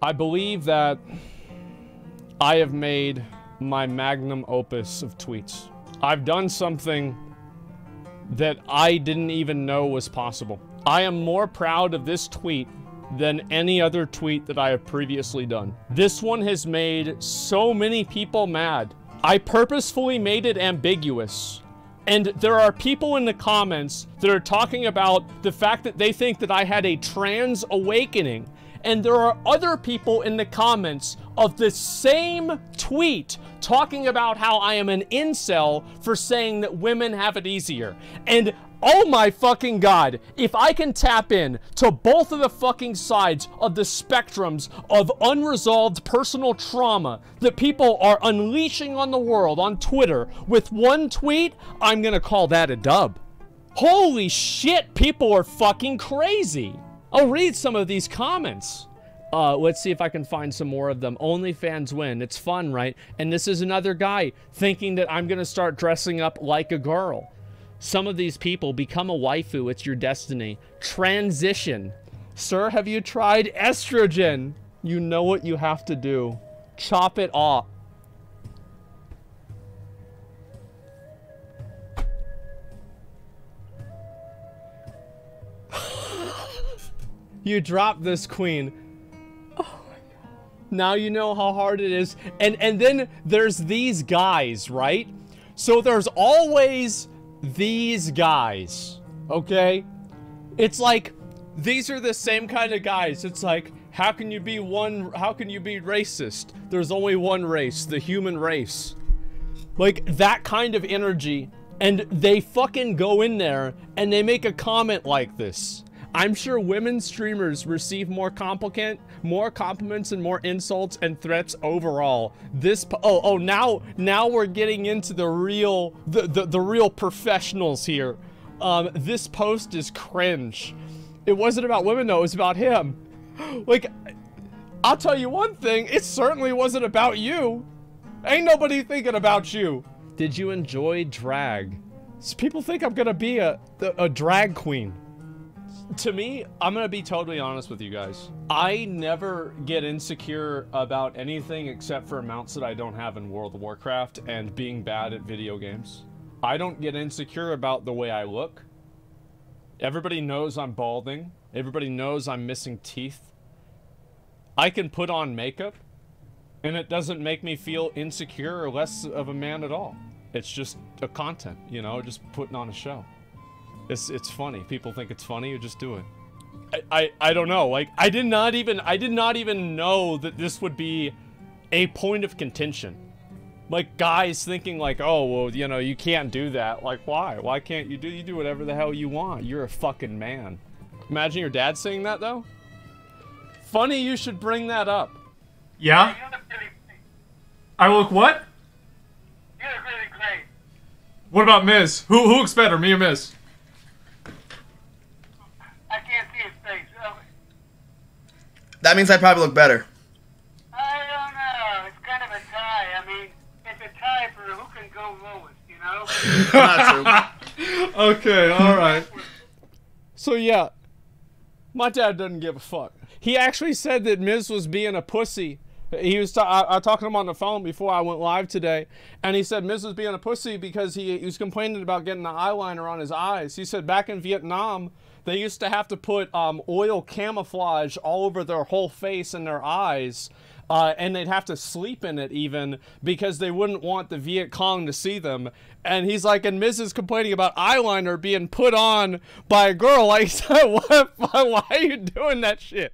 I believe that I have made my magnum opus of tweets. I've done something that I didn't even know was possible. I am more proud of this tweet than any other tweet that I have previously done. This one has made so many people mad. I purposefully made it ambiguous. And there are people in the comments that are talking about the fact that they think that I had a trans awakening. And there are other people in the comments of the same tweet talking about how I am an incel for saying that women have it easier. And Oh my fucking god, if I can tap in to both of the fucking sides of the spectrums of unresolved personal trauma that people are unleashing on the world on Twitter with one tweet, I'm gonna call that a dub. Holy shit, people are fucking crazy. I'll read some of these comments. Uh, let's see if I can find some more of them. OnlyFans win. It's fun, right? And this is another guy thinking that I'm gonna start dressing up like a girl. Some of these people become a waifu. It's your destiny. Transition. Sir, have you tried estrogen? You know what you have to do. Chop it off. You drop this queen. Oh my god. now you know how hard it is. And and then there's these guys, right? So there's always these guys, okay? It's like, these are the same kind of guys. It's like, how can you be one, how can you be racist? There's only one race, the human race. Like, that kind of energy. And they fucking go in there and they make a comment like this. I'm sure women streamers receive more complicate, more compliments and more insults and threats overall. This oh oh now now we're getting into the real the the, the real professionals here. Um, this post is cringe. It wasn't about women though. It was about him. Like, I'll tell you one thing. It certainly wasn't about you. Ain't nobody thinking about you. Did you enjoy drag? People think I'm gonna be a a drag queen to me, I'm gonna be totally honest with you guys. I never get insecure about anything except for mounts that I don't have in World of Warcraft and being bad at video games. I don't get insecure about the way I look. Everybody knows I'm balding. Everybody knows I'm missing teeth. I can put on makeup and it doesn't make me feel insecure or less of a man at all. It's just a content, you know, just putting on a show. It's it's funny. People think it's funny. You just do it. I, I I don't know. Like I did not even I did not even know that this would be a point of contention. Like guys thinking like, oh well, you know, you can't do that. Like why? Why can't you do? You do whatever the hell you want. You're a fucking man. Imagine your dad saying that though. Funny you should bring that up. Yeah. I look what? You look really great. What about Miz? Who who looks better, me or Miz? That means I probably look better. I don't know. It's kind of a tie. I mean, it's a tie for who can go lowest, you know? Okay, alright. So yeah, my dad doesn't give a fuck. He actually said that Miz was being a pussy. He was ta- I, I talked to him on the phone before I went live today, and he said Miz was being a pussy because he, he was complaining about getting the eyeliner on his eyes. He said back in Vietnam, they used to have to put um, oil camouflage all over their whole face and their eyes. Uh, and they'd have to sleep in it even because they wouldn't want the Viet Cong to see them. And he's like, and Miz's complaining about eyeliner being put on by a girl. Like, what, why are you doing that shit?